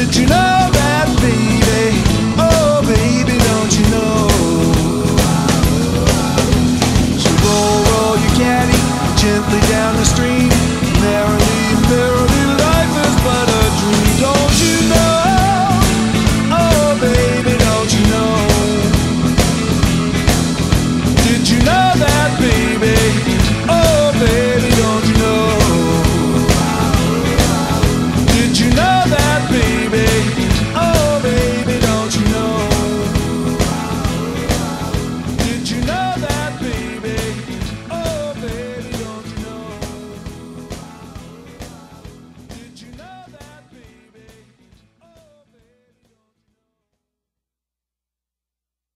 did you know?